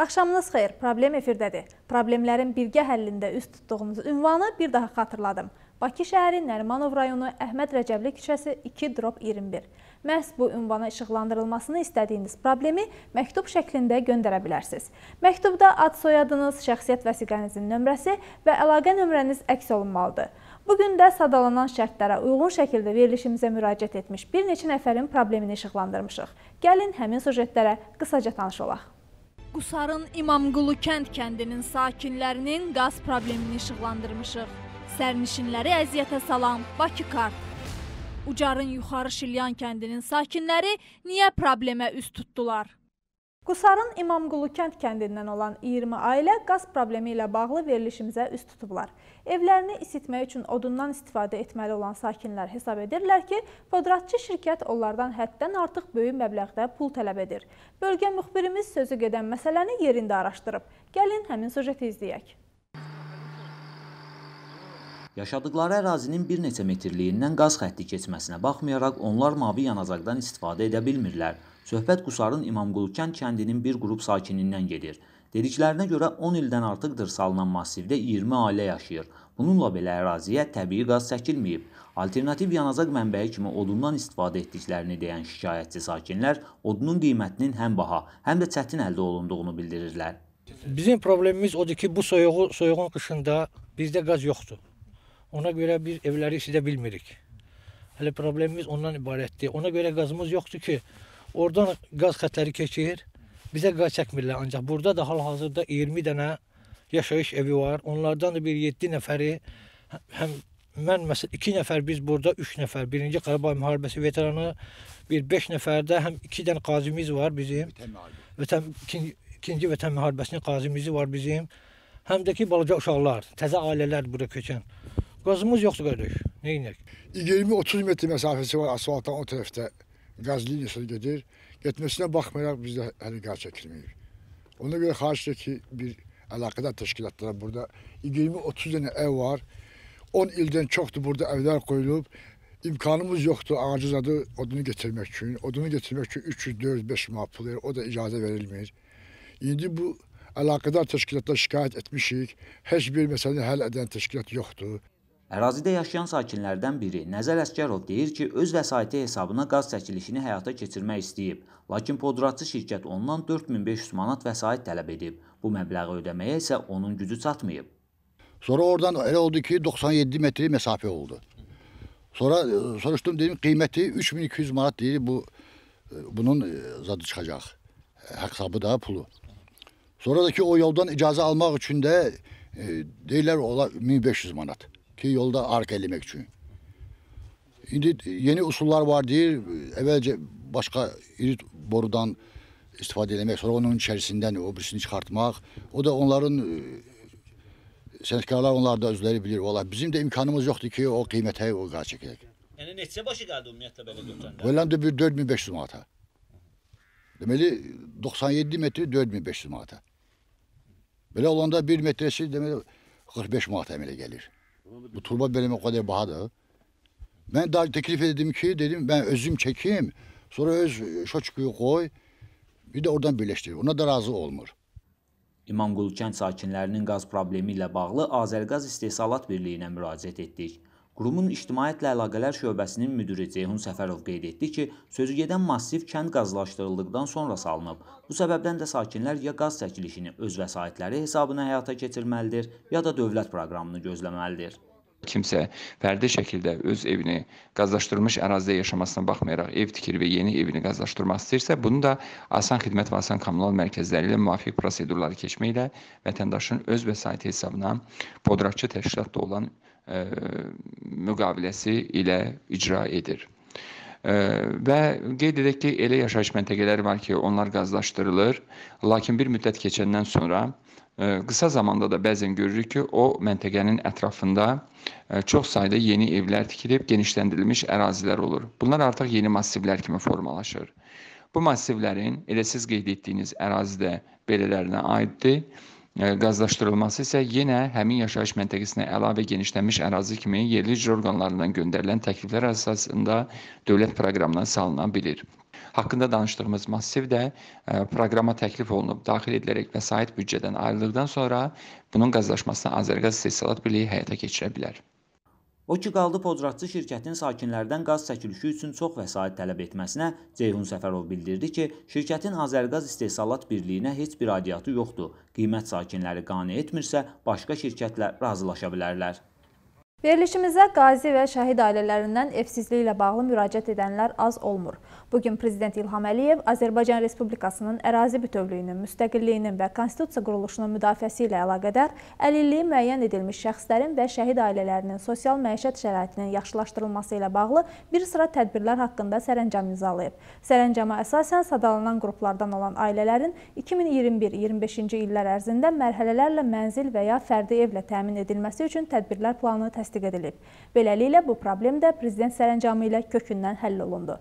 Axşamınız xeyir. Problem efirdədir. Problemlərin birgə həllində üst tutduğumuz ünvanı bir daha xatırladım. Bakı şəhəri Nərimanov rayonu Əhməd Rəcəbli küçəsi 2-21. Məhz bu ünvana işıqlandırılmasını istədiyiniz problemi məktub şəklində göndərə bilərsiniz. Məktubda ad soyadınız, şəxsiyyət vəsiqənizin nömrəsi və əlaqə nömrəniz əks olunmalıdır. Bugün də sadalanan şərtlərə uyğun şəkildə verilişimizə müraciət etmiş bir neçə nəfərin problemini işıqlandırmışıq. Gəlin həmin sujetlərə qısaca tanış olaq. Qusarın İmamqulu kənd kəndinin sakinlərinin qaz problemini işıqlandırmışıq. Sərnişinləri əziyyətə salan Bakı kart. Ucarın Yuxarı Şilyan kəndinin sakinləri niyə problemə üst tutdular? Qusarın İmamqulu kənd kəndindən olan 20 ailə qaz problemi ilə bağlı verilişimizə üst tutublar. Evlərini isitmək üçün odundan istifadə etməli olan sakinlər hesab edirlər ki, podratçı şirkət onlardan həddən artıq böyük məbləğdə pul tələb edir. Bölgə müxbirimiz sözü gedən məsələni yerində araşdırıb. Gəlin həmin sujeti izləyək. Yaşadıkları ərazinin bir neçə metrliyindən qaz xətti keçməsinə baxmayaraq onlar mavi yanacaqdan istifadə edə bilmirlər. Söhbət Qusarın İmamqulkənd kəndinin bir qrup sakinindən gedir. Dediklərinə görə 10 ildən artıqdır salınan massivdə 20 ailə yaşayır. Bununla belə əraziyə təbii qaz çəkilməyib. Alternativ yanacaq mənbəyi kimi odundan istifadə etdiklərini deyən şikayətçi sakinlər odunun qiymətinin həm baha, həm də çətin əldə olunduğunu bildirirlər. Bizim problemimiz odur ki, bu soyuğu, soyuğun qışında bizdə qaz yoxdur. Ona görə biz evləri isidə bilmirik. Hələ problemimiz ondan ibarətdir. Ona görə qazımız yoxdur ki, Oradan qaz xətləri keçir. Bizə qaz çəkmirlər. Ancaq burada da hal-hazırda 20 dənə yaşayış evi var. Onlardan da bir 7 nəfəri həm mən məsələn 2 nəfər biz burada 3 nəfər. Birinci Qarabağ müharibəsi veteranı, bir 5 nəfərdə həm 2 dənə qazimiz var bizim. Vətən ikinci, ikinci vətən müharibəsinin qazimizi var bizim. Həm də ki balaca uşaqlar, təzə ailələr bura köçən. Qazımız yoxdur qardaş. Nə edək? 20-30 metr məsafəsi var asfaltdan o tərəfdə qaz liniyası gedir. Getməsinə baxmayaraq bizdə hələ qaz çəkilməyib. Ona görə xahiş edir ki, bir əlaqədar təşkilatlara burada 20-30 dənə ev var. 10 ildən çoxdur burada evlər qoyulub. İmkanımız yoxdur ağacı zadı odunu getirmək üçün. Odunu getirmək üçün 300-400-5 manat pul verir. O da icazə verilmir. İndi bu əlaqədar təşkilatlara şikayət etmişik. Heç bir məsələni həll edən təşkilat yoxdur. Ərazidə yaşayan sakinlərdən biri Nəzər Əskərov deyir ki, öz vəsaiti hesabına qaz çəkilişini həyata keçirmək istəyib, lakin podratçı şirkət ondan 4500 manat vəsait tələb edib. Bu məbləği ödəməyə isə onun gücü çatmayıb. Sonra oradan elə oldu ki, 97 metr məsafə oldu. Sonra e, soruşdum dedim qiyməti 3200 manat deyir bu e, bunun e, zadı çıxacaq. Hesabı da pulu. Sonra da ki o yoldan icazə almaq üçün də e, deyirlər ola 1500 manat ki yolda arka eləmək üçün. İndi yeni usullar var deyir. Əvvəlcə başqa iri borudan istifadə eləmək, sonra onun içərisindən o birisini çıxartmaq. O da onların e, sənətkarlar onlar da özləri bilir. Valla bizim də imkanımız yoxdur ki, o qiymətə o qaz çəkək. Yəni neçə başı gəldi ümumiyyətlə belə götürəndə? Belən də bir 4500 manata. Deməli 97 metr 4500 manata. Belə olanda 1 metrəsi deməli 45 manata əmələ gəlir. Bu turba benim o kadar bahadır. Ben daha teklif ettim ki dedim ben özüm çekeyim. Sonra öz şoçkuyu koy. Bir de oradan birleştir. Ona da razı olmur. İmamqulu kənd sakinlərinin qaz problemi ilə bağlı Azərqaz İstehsalat Birliyinə müraciət etdik. Qurumun İctimaiyyətlə Əlaqələr şöbəsinin müdiri Ceyhun Səfərov qeyd etdi ki, sözü gedən massiv kənd qazlaşdırıldıqdan sonra salınıb. Bu səbəbdən də sakinlər ya qaz çəkilişini öz vəsaitləri hesabına həyata keçirməlidir, ya da dövlət proqramını gözləməlidir kimsə fərdi şəkildə öz evini qazlaşdırılmış ərazidə yaşamasına baxmayaraq ev tikir və yeni evini qazlaşdırmaq istəyirsə, bunu da asan xidmət və asan kommunal mərkəzləri ilə müvafiq prosedurları keçməklə vətəndaşın öz vəsaiti hesabına podratçı təşkilatda olan müqaviləsi ilə icra edir. E, və qeyd edək ki, elə yaşayış məntəqələri var ki, onlar qazlaşdırılır, lakin bir müddət keçəndən sonra Qısa zamanda da bəzən görürük ki, o məntəqənin ətrafında çox sayda yeni evlər tikilib, genişləndirilmiş ərazilər olur. Bunlar artıq yeni massivlər kimi formalaşır. Bu massivlərin elə siz qeyd etdiyiniz ərazidə belələrinə aiddir. Qazlaşdırılması isə yenə həmin yaşayış məntəqəsinə əlavə genişlənmiş ərazi kimi yerli icra orqanlarından göndərilən təkliflər əsasında dövlət proqramına salına bilir. Haqqında danışdığımız massiv də ə, proqrama təklif olunub, daxil edilərək vəsait büdcədən ayrıldıqdan sonra bunun qazlaşmasını Azərqaz İstehsalat Birliyi həyata keçirə bilər. O ki qaldı podratçı şirkətin sakinlərdən qaz çəkilişi üçün çox vəsait tələb etməsinə, Ceyhun Səfərov bildirdi ki, şirkətin Azərqaz İstehsalat Birliyinə heç bir aidiyyatı yoxdur. Qiymət sakinləri qane etmirsə, başqa şirkətlə razılaşa bilərlər. Verilişimizə qazi və şəhid ailələrindən evsizliklə bağlı müraciət edənlər az olmur. Bugün Prezident İlham Əliyev Azərbaycan Respublikasının ərazi bütövlüyünün, müstəqilliyinin və konstitusiya quruluşunun müdafiəsi ilə əlaqədar əlilliyi müəyyən edilmiş şəxslərin və şəhid ailələrinin sosial məişət şəraitinin yaxşılaşdırılması ilə bağlı bir sıra tədbirlər haqqında sərəncam imzalayıb. Sərəncama əsasən sadalanan qruplardan olan ailələrin 2021-25-ci illər ərzində mərhələlərlə mənzil və ya fərdi evlə təmin edilməsi üçün tədbirlər planı təsdiq edilib. Beləliklə, bu problem də Prezident sərəncamı ilə kökündən həll olundu.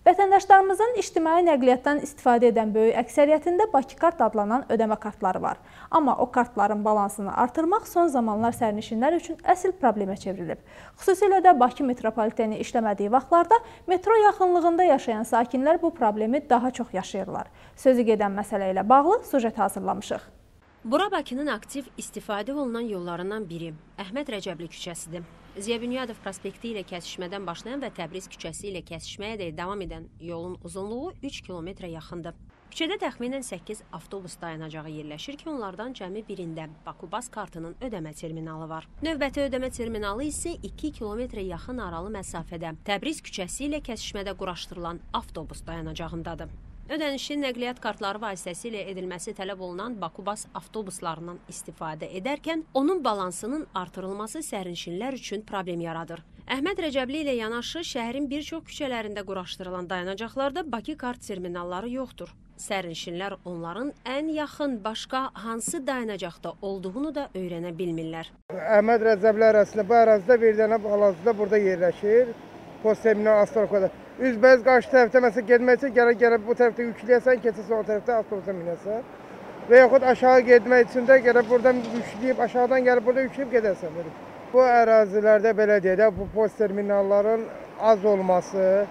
Vətəndaşlarımızın ictimai nəqliyyatdan istifadə edən böyük əksəriyyətində Bakı kart adlanan ödəmə kartları var. Amma o kartların balansını artırmaq son zamanlar sərnişinlər üçün əsl problemə çevrilib. Xüsusilə də Bakı metropoliteni işləmədiyi vaxtlarda metro yaxınlığında yaşayan sakinlər bu problemi daha çox yaşayırlar. Sözü gedən məsələ ilə bağlı sujet hazırlamışıq. Bura Bakının aktiv istifadə olunan yollarından biri Əhməd Rəcəbli küçəsidir. Ziya Bünyadov prospekti ilə kəsişmədən başlayan və Təbriz küçəsi ilə kəsişməyədək davam edən yolun uzunluğu 3 kilometrə yaxındır. Küçədə təxminən 8 avtobus dayanacağı yerləşir ki, onlardan cəmi birində Bakubas kartının ödəmə terminalı var. Növbəti ödəmə terminalı isə 2 kilometrə yaxın aralı məsafədə Təbriz küçəsi ilə kəsişmədə quraşdırılan avtobus dayanacağındadır. Ödənişin nəqliyyat kartları vasitəsilə edilməsi tələb olunan Bakubas avtobuslarından istifadə edərkən onun balansının artırılması sərnişinlər üçün problem yaradır. Əhməd Rəcəbli ilə yanaşı şəhərin bir çox küçələrində quraşdırılan dayanacaqlarda Bakı kart terminalları yoxdur. Sərnişinlər onların ən yaxın başqa hansı dayanacaqda olduğunu da öyrənə bilmirlər. Əhməd Rəcəbli ərazisində bu ərazidə bir dənə hal-hazırda burada yerləşir. Post terminal Astrokoda. Üzbəyiz qarşı tərəfdə məsələn getmək üçün gələ bu tərəfdə yükləyəsən, keçəsən o tərəfdə avtobusa minəsən. Və yaxud aşağı getmək üçün də gələ buradan yükləyib aşağıdan gəlib burada yükləyib gedəsən. Belə. Bu ərazilərdə belə deyək də bu post terminalların az olması,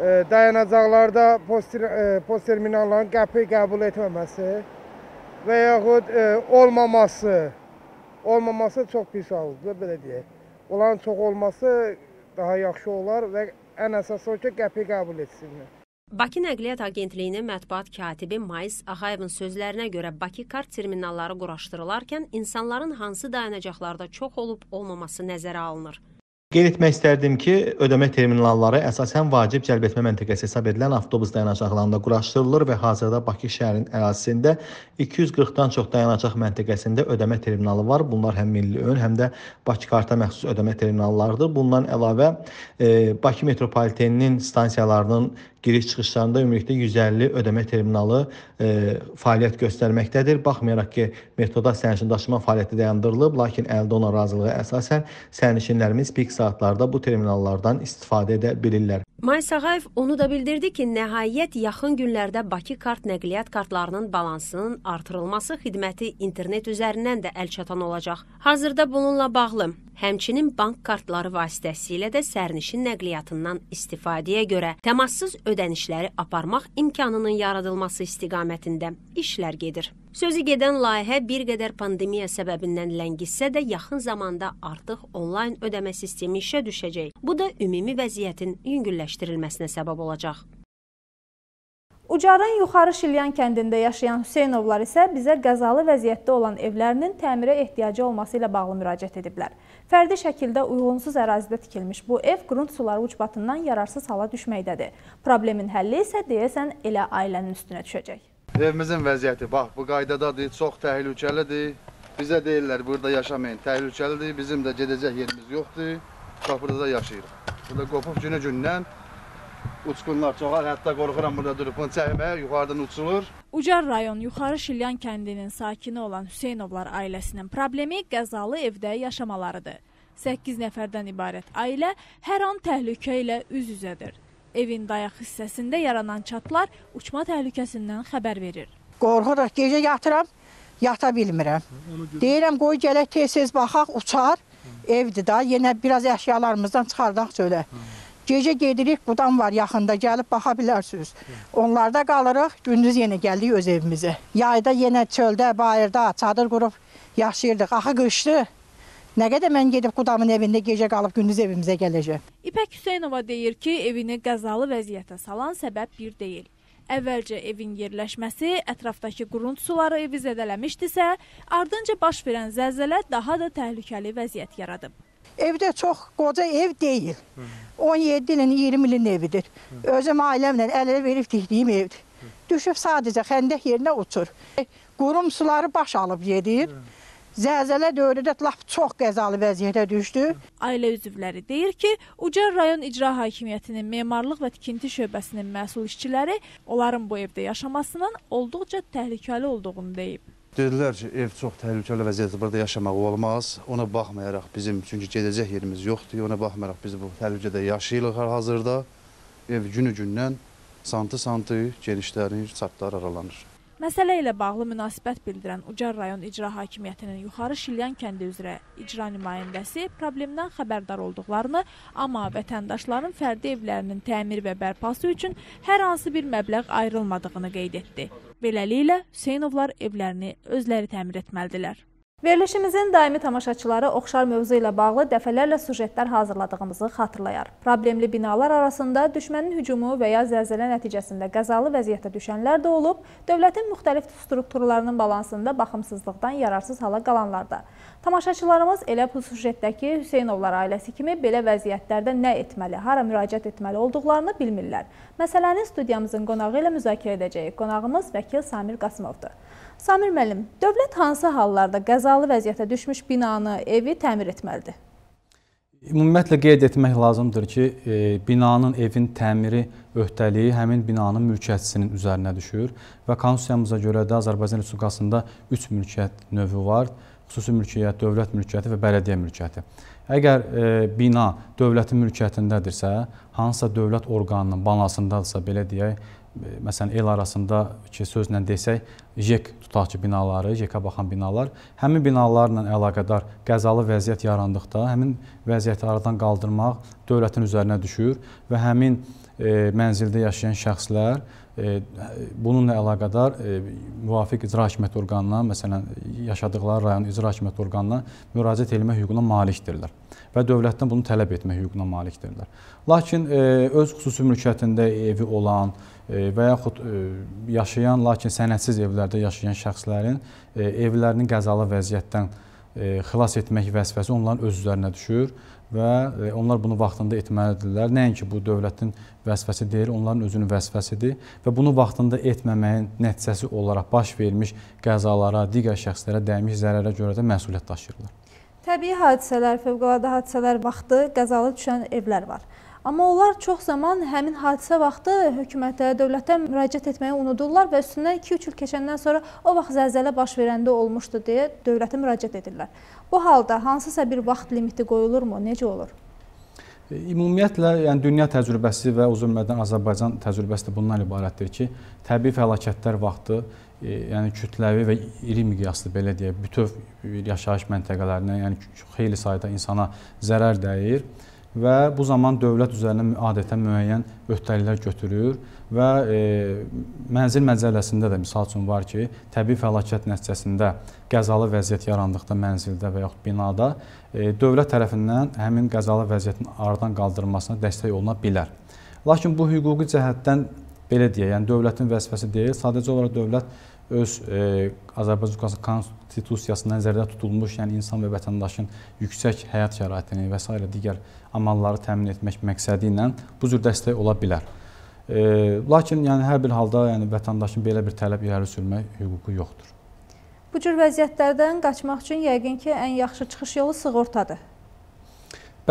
e, dayanacaqlarda post, e, post terminalların qəpi qəbul etməməsi və yaxud e, olmaması, olmaması çox pis haldır, belə deyək. Onların çox olması daha yaxşı olar və ən əsası o ki, qəpi qəbul etsinlər. Bakı Nəqliyyat Agentliyinin mətbuat katibi Mais Ağayevin sözlərinə görə Bakı kart terminalları quraşdırılarkən insanların hansı dayanacaqlarda çox olub olmaması nəzərə alınır. Qeyd etmək istərdim ki, ödəmə terminalları əsasən vacib cəlbetmə məntəqəsi hesab edilən avtobus dayanacaqlarında quraşdırılır və hazırda Bakı şəhərinin ərazisində 240-dan çox dayanacaq məntəqəsində ödəmə terminalı var. Bunlar həm milli ön, həm də Bakı karta məxsus ödəmə terminallarıdır. Bundan əlavə e, Bakı metropoliteninin stansiyalarının giriş-çıxışlarında ümumilikdə 150 ödəmə terminalı e, fəaliyyət göstərməkdədir. Baxmayaraq ki, metroda sərnişin daşıma fəaliyyəti dayandırılıb, lakin əldə olunan razılığa əsasən sərnişinlərimiz pik saatlarda bu terminallardan istifadə edə bilirlər. Mais Ağayev onu da bildirdi ki, nəhayət yaxın günlərdə Bakı kart nəqliyyat kartlarının balansının artırılması xidməti internet üzərindən də əlçatan olacaq. Hazırda bununla bağlı Həmçinin bank kartları vasitəsilə də sərnişin nəqliyyatından istifadəyə görə təmassız ödənişləri aparmaq imkanının yaradılması istiqamətində işlər gedir. Sözü gedən layihə bir qədər pandemiya səbəbindən ləngisə də yaxın zamanda artıq onlayn ödəmə sistemi işə düşəcək. Bu da ümumi vəziyyətin yüngülləşdirilməsinə səbəb olacaq. Ucarın yuxarı Şilyan kəndində yaşayan Hüseynovlar isə bizə qəzalı vəziyyətdə olan evlərinin təmirə ehtiyacı olması ilə bağlı müraciət ediblər. Fərdi şəkildə uyğunsuz ərazidə tikilmiş bu ev qrunt suları ucbatından yararsız hala düşməkdədir. Problemin həlli isə deyəsən elə ailənin üstünə düşəcək. Evimizin vəziyyəti bax bu qaydadadır, çox təhlükəlidir. Bizə deyirlər burada yaşamayın, təhlükəlidir. Bizim də gedəcək yerimiz yoxdur. Burada da yaşayırıq. Burada qopub günü-gündən uçqunlar çoxar, hətta qorxuram burada durub bunu çəkməyə, yuxarıdan uçulur. Ucar rayon Yuxarı Şilyan kəndinin sakini olan Hüseynovlar ailəsinin problemi qəzalı evdə yaşamalarıdır. 8 nəfərdən ibarət ailə hər an təhlükə ilə üz-üzədir. Evin dayaq hissəsində yaranan çatlar uçma təhlükəsindən xəbər verir. Qorxuruq, gecə yatıram, yata bilmirəm. Deyirəm qoy gələk tez-tez baxaq, uçar. Evdir da, yenə biraz əşyalarımızdan çıxardaq çölə. Gecə gedirik, budam var yaxında, gəlib baxa bilərsiniz. Onlarda qalırıq, gündüz yenə gəlirik öz evimizə. Yayda yenə çöldə, bayırda çadır qurub yaşayırdıq. Axı qışdı. Nə qədər mən gedib qudamın evində gecə qalıb gündüz evimizə gələcəm. İpək Hüseynova deyir ki, evini qəzalı vəziyyətə salan səbəb bir deyil. Əvvəlcə evin yerləşməsi ətrafdakı quruntu suları evi zədələmişdisə, ardınca baş verən zəlzələ daha da təhlükəli vəziyyət yaradıb. Evdə çox qoca ev deyil. 17 ilin, 20 ilin evidir. Özüm ailəmlə əl elə verib tikdiyim evdir. Düşüb sadəcə xəndək yerinə uçur. Qurum suları baş alıb gedir. Zəlzələ dövründə lap çox qəzalı vəziyyətə düşdü. Ailə üzvləri deyir ki, Ucar rayon icra hakimiyyətinin memarlıq və tikinti şöbəsinin məsul işçiləri onların bu evdə yaşamasının olduqca təhlükəli olduğunu deyib. Dedilər ki, ev çox təhlükəli vəziyyətdə burada yaşamaq olmaz. Ona baxmayaraq bizim çünki gedəcək yerimiz yoxdur. Ona baxmayaraq biz bu təhlükədə yaşayırıq hal-hazırda. Ev günü-gündən santı-santı genişlənir, çatlar aralanır. Məsələ ilə bağlı münasibət bildirən Ucar rayon icra hakimiyyətinin Yuxarı Şilyan kəndi üzrə icra nümayəndəsi problemdən xəbərdar olduqlarını, amma vətəndaşların fərdi evlərinin təmir və bərpası üçün hər hansı bir məbləğ ayrılmadığını qeyd etdi. Beləliklə, Hüseynovlar evlərini özləri təmir etməlidirlər. Verilişimizin daimi tamaşaçıları oxşar mövzu ilə bağlı dəfələrlə sujetlər hazırladığımızı xatırlayar. Problemli binalar arasında düşmənin hücumu və ya zəlzələ nəticəsində qəzalı vəziyyətə düşənlər də olub, dövlətin müxtəlif strukturlarının balansında baxımsızlıqdan yararsız hala qalanlar da. Tamaşaçılarımız elə bu sujetdəki Hüseynovlar ailəsi kimi belə vəziyyətlərdə nə etməli, hara müraciət etməli olduqlarını bilmirlər. Məsələni studiyamızın qonağı ilə müzakirə edəcəyik. Qonağımız vəkil Samir Qasımovdur. Samir müəllim, dövlət hansı hallarda qəzalı vəziyyətə düşmüş binanı, evi təmir etməlidir? Ümumiyyətlə qeyd etmək lazımdır ki, e, binanın, evin təmiri öhdəliyi həmin binanın mülkiyyətçisinin üzərinə düşür və konstitusiyamıza görə də Azərbaycan Respublikasında 3 mülkiyyət növü var. Xüsusi mülkiyyət, dövlət mülkiyyəti və bələdiyyə mülkiyyəti. Əgər e, bina dövlətin mülkiyyətindədirsə, hansısa dövlət orqanının banasındadırsa, belə deyək, məsələn el arasındakı sözlə desək, JEK tutaq ki, binaları, JEK-ə baxan binalar, həmin binalarla əlaqədar qəzalı vəziyyət yarandıqda həmin vəziyyəti aradan qaldırmaq dövlətin üzərinə düşür və həmin e, mənzildə yaşayan şəxslər e, bununla əlaqədar e, müvafiq icra hakimiyyəti orqanına, məsələn, yaşadıqları rayon icra hakimiyyəti orqanına müraciət etmək hüququna malikdirlər və dövlətdən bunu tələb etmək hüququna malikdirlər. Lakin e, öz xüsusi mülkiyyətində evi olan, və yaxud yaşayan, lakin sənədsiz evlərdə yaşayan şəxslərin evlərinin qəzalı vəziyyətdən xilas etmək vəzifəsi onların öz üzərinə düşür və onlar bunu vaxtında etməlidirlər. Nəinki bu dövlətin vəzifəsi deyil, onların özünün vəzifəsidir və bunu vaxtında etməməyin nəticəsi olaraq baş vermiş qəzalara, digər şəxslərə dəymiş zərərə görə də məsuliyyət daşıyırlar. Təbii hadisələr, fövqəladə hadisələr vaxtı qəzalı düşən evlər var. Amma onlar çox zaman həmin hadisə vaxtı hökumətə, dövlətə müraciət etməyi unudurlar və üstündən 2-3 il keçəndən sonra o vaxt zəlzələ baş verəndə olmuşdu deyə dövlətə müraciət edirlər. Bu halda hansısa bir vaxt limiti qoyulurmu? Necə olur? E, ümumiyyətlə, yəni dünya təcrübəsi və o cümlədən Azərbaycan təcrübəsi də bundan ibarətdir ki, təbii fəlakətlər vaxtı e, yəni kütləvi və iri miqyaslı belə deyək, bütöv yaşayış məntəqələrinə, yəni xeyli sayda insana zərər dəyir və bu zaman dövlət üzərinə adətən müəyyən öhdəliklər götürür və e, mənzil məcəlləsində də misal üçün var ki, təbii fəlakət nəticəsində qəzalı vəziyyət yarandıqda mənzildə və yaxud binada e, dövlət tərəfindən həmin qəzalı vəziyyətin aradan qaldırılmasına dəstək oluna bilər. Lakin bu hüquqi cəhətdən belə deyək, yəni dövlətin vəzifəsi deyil, sadəcə olaraq dövlət öz e, Azərbaycan konstitusiyasında nəzərdə tutulmuş, yəni insan və vətəndaşın yüksək həyat şəraitini və s. digər amalları təmin etmək məqsədi ilə bu cür dəstək ola bilər. E, lakin yəni hər bir halda yəni vətəndaşın belə bir tələb irəli sürmək hüququ yoxdur. Bu cür vəziyyətlərdən qaçmaq üçün yəqin ki, ən yaxşı çıxış yolu sığortadır.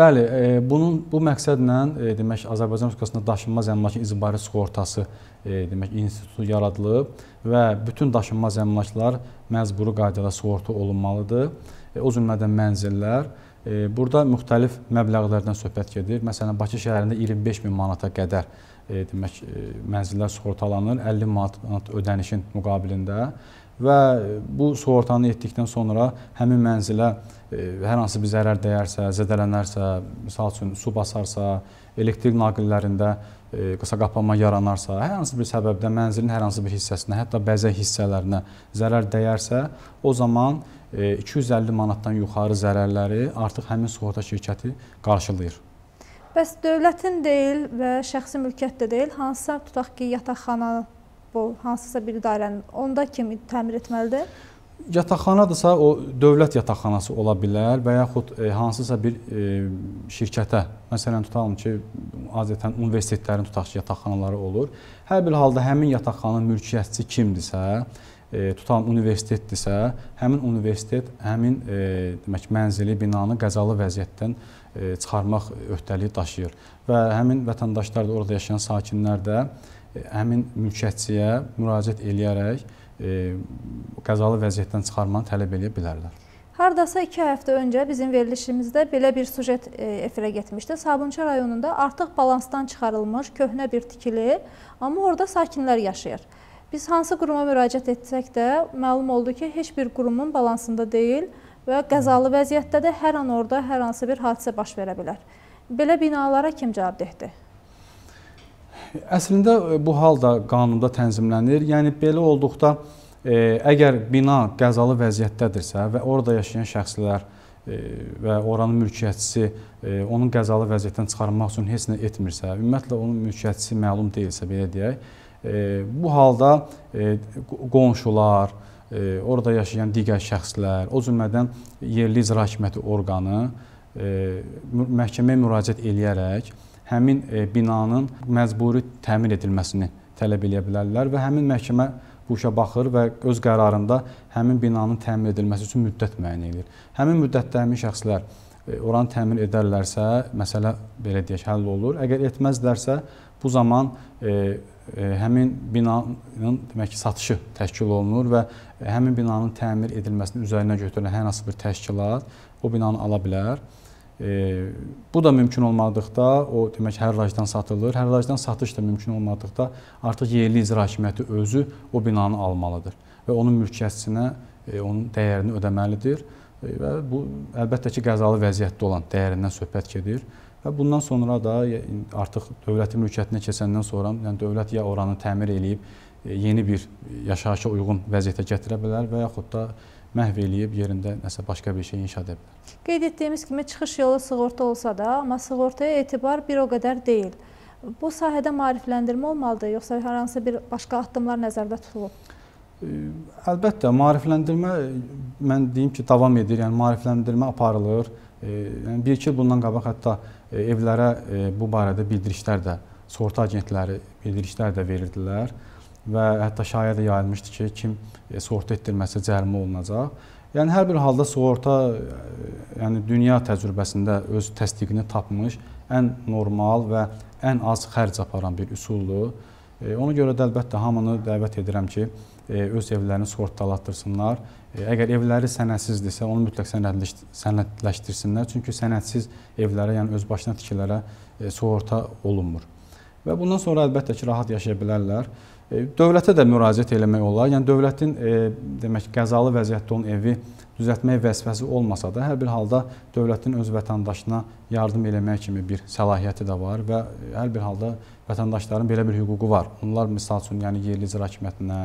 Bəli, e, bunun bu məqsədlə e, demək Azərbaycan Respublikasında daşınmaz əmlakın icbari sığortası e, demək institutu yaradılıb və bütün daşınmaz əmlaklar məcburi qaydada sığorta olunmalıdır. E, o cümlədən mənzillər e, burada müxtəlif məbləğlərdən söhbət gedir. Məsələn, Bakı şəhərində 25 min manata qədər e, demək e, mənzillər sığortalanır 50 manat ödənişin müqabilində və bu sığortanı etdikdən sonra həmin mənzilə hər hansı bir zərər dəyərsə, zədələnərsə, misal üçün su basarsa, elektrik naqillərində qısa qapanma yaranarsa, hər hansı bir səbəbdən mənzilin hər hansı bir hissəsinə, hətta bəzək hissələrinə zərər dəyərsə, o zaman 250 manatdan yuxarı zərərləri artıq həmin sığorta şirkəti qarşılayır. Bəs dövlətin deyil və şəxsi mülkiyyət də deyil, hansısa tutaq ki, yataqxana bu hansısa bir idarənin onda kim təmir etməlidir? Yataqxanadırsa o dövlət yataqxanası ola bilər və yaxud e, hansısa bir e, şirkətə, məsələn tutalım ki, adətən universitetlərin tutaq ki, yataqxanaları olur. Hər bir halda həmin yataqxananın mülkiyyətçisi kimdirsə, e, tutalım universitetdirsə, həmin universitet həmin e, demək mənzili, binanı qəzalı vəziyyətdən e, çıxarmaq öhdəliyi daşıyır və həmin vətəndaşlar da orada yaşayan sakinlər də e, həmin mülkiyyətçiyə müraciət eləyərək qəzalı vəziyyətdən çıxarmanı tələb edə bilərlər. Hardasa 2 həftə öncə bizim verilişimizdə belə bir sujet efirə getmişdi. Sabunçu rayonunda artıq balansdan çıxarılmış köhnə bir tikili, amma orada sakinlər yaşayır. Biz hansı quruma müraciət etsək də məlum oldu ki, heç bir qurumun balansında deyil və qəzalı vəziyyətdədir. Hər an orada hər hansı bir hadisə baş verə bilər. Belə binalara kim cavabdehdir? Əslində bu hal da qanunda tənzimlənir. Yəni belə olduqda e, əgər bina qəzalı vəziyyətdədirsə və orada yaşayan şəxslər e, və oranın mülkiyyətçisi e, onun qəzalı vəziyyətdən çıxarılmaq üçün heç nə etmirsə, ümumiyyətlə onun mülkiyyətçisi məlum deyilsə belə deyək, e, bu halda e, qonşular, e, orada yaşayan digər şəxslər, o cümlədən yerli icra hakimiyyəti orqanı e, məhkəməyə müraciət eləyərək həmin e, binanın məcburi təmir edilməsini tələb edə bilərlər və həmin məhkəmə bu işə baxır və öz qərarında həmin binanın təmir edilməsi üçün müddət müəyyən edir. Həmin müddətdə həmin şəxslər e, oranı təmir edərlərsə, məsələ belə deyək, həll olur. Əgər etməzlərsə, bu zaman e, e, həmin binanın demək ki, satışı təşkil olunur və həmin binanın təmir edilməsini üzərinə götürən hər hansı bir təşkilat o binanı ala bilər. E, bu da mümkün olmadıqda o demək hərracdan satılır. Hərracdan satış da mümkün olmadıqda artıq yerli icra hakimiyyəti özü o binanı almalıdır və onun mülkiyyətçisinə e, onun dəyərini ödəməlidir e, və bu əlbəttə ki, qəzalı vəziyyətdə olan dəyərindən söhbət gedir. Və bundan sonra da artıq dövlətin mülkiyyətinə keçəndən sonra, yəni dövlət ya oranı təmir eləyib e, yeni bir yaşayışa uyğun vəziyyətə gətirə bilər və yaxud da məhv eləyib yerində nəsə başqa bir şey inşa edə bilər. Qeyd etdiyimiz kimi çıxış yolu sığorta olsa da, amma sığortaya etibar bir o qədər deyil. Bu sahədə maarifləndirmə olmalıdır, yoxsa hər hansı bir başqa addımlar nəzərdə tutulub? Əlbəttə, maarifləndirmə mən deyim ki, davam edir. Yəni maarifləndirmə aparılır. Yəni 1-2 il bundan qabaq hətta evlərə bu barədə bildirişlər də, sığorta agentləri bildirişlər də verirdilər və hətta şayə də yayılmışdı ki, kim e, sığorta etdirməsə cərimə olunacaq. Yəni hər bir halda sığorta e, yəni dünya təcrübəsində öz təsdiqini tapmış ən normal və ən az xərc aparan bir üsuldur. E, ona görə də əlbəttə hamını dəvət edirəm ki, öz evlərini sığortalatdırsınlar. Əgər evləri sənədsizdirsə, onu mütləq sənədləşdirsinlər. Çünki sənədsiz evlərə, yəni öz başına tikilərə sığorta olunmur. Və bundan sonra əlbəttə ki, rahat yaşaya bilərlər. E, dövlətə də müraciət eləmək olar. Yəni dövlətin e, demək qəzalı vəziyyətdə olan evi düzəltmək vəzifəsi olmasa da, hər bir halda dövlətin öz vətəndaşına yardım eləmək kimi bir səlahiyyəti də var və hər bir halda vətəndaşların belə bir hüququ var. Onlar misal üçün, yəni yerli icra hakimiyyətinə,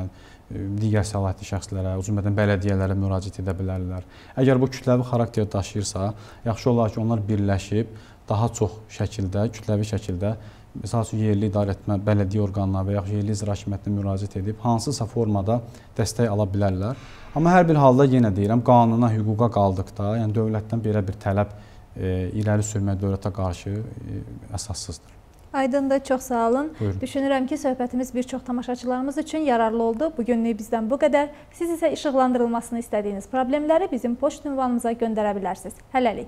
e, digər səlahiyyətli şəxslərə, o cümlədən bələdiyyələrə müraciət edə bilərlər. Əgər bu kütləvi xarakter daşıyırsa, yaxşı olar ki, onlar birləşib daha çox şəkildə, kütləvi şəkildə misal üçün yerli idarəetmə bələdiyyə orqanına və yaxud yerli icra hakimiyyətinə müraciət edib hansısa formada dəstək ala bilərlər. Amma hər bir halda yenə deyirəm, qanuna, hüquqa qaldıqda, yəni dövlətdən belə bir tələb e, irəli sürmək dövlətə qarşı e, əsassızdır. Aydındır, çox sağ olun. Buyurun. Düşünürəm ki, söhbətimiz bir çox tamaşaçılarımız üçün yararlı oldu. Bu günlük bizdən bu qədər. Siz isə işıqlandırılmasını istədiyiniz problemləri bizim poçt ünvanımıza göndərə bilərsiniz. Hələlik.